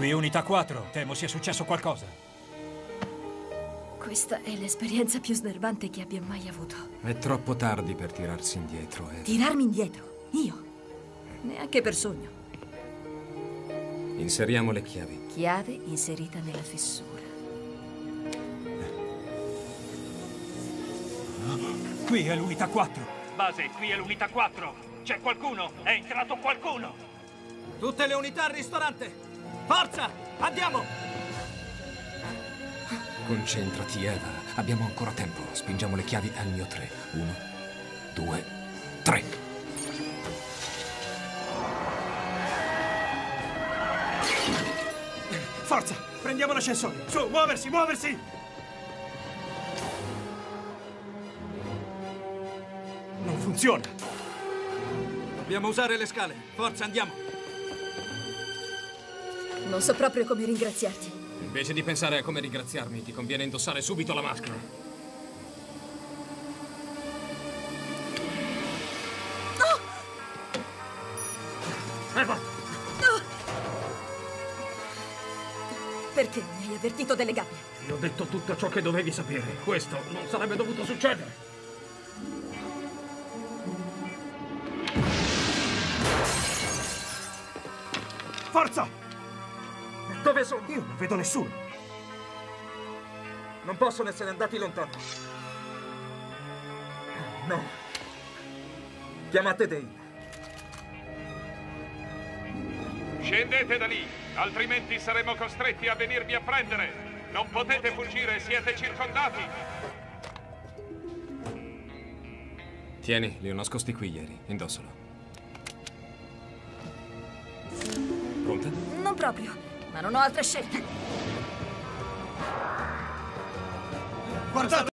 Qui unità 4, temo sia successo qualcosa. Questa è l'esperienza più snervante che abbia mai avuto. È troppo tardi per tirarsi indietro, Eva. Tirarmi indietro? Io? Neanche per sogno. Inseriamo le chiavi. Chiave inserita nella fessura. Qui è l'unità 4. Base, qui è l'unità 4. C'è qualcuno? È entrato qualcuno. Tutte le unità al ristorante! Forza! Andiamo! Concentrati, Eva. Abbiamo ancora tempo. Spingiamo le chiavi al mio tre. Uno, due, tre. Forza! Prendiamo l'ascensore! Su, muoversi, muoversi! Non funziona! Dobbiamo usare le scale. Forza, andiamo! Non so proprio come ringraziarti. Invece di pensare a come ringraziarmi, ti conviene indossare subito la maschera. Eva! Perché mi hai avvertito delle gabbie? Ti ho detto tutto ciò che dovevi sapere. Questo non sarebbe dovuto succedere. Forza! Dove sono? Io non vedo nessuno. Non possono essere andati lontano. No. Chiamate Dane. Scendete da lì, altrimenti saremo costretti a venirvi a prendere. Non potete fuggire, siete circondati. Tieni, li ho nascosti qui ieri. Indossalo. Pronta? Non proprio, ma non ho altre scelte. Guardate!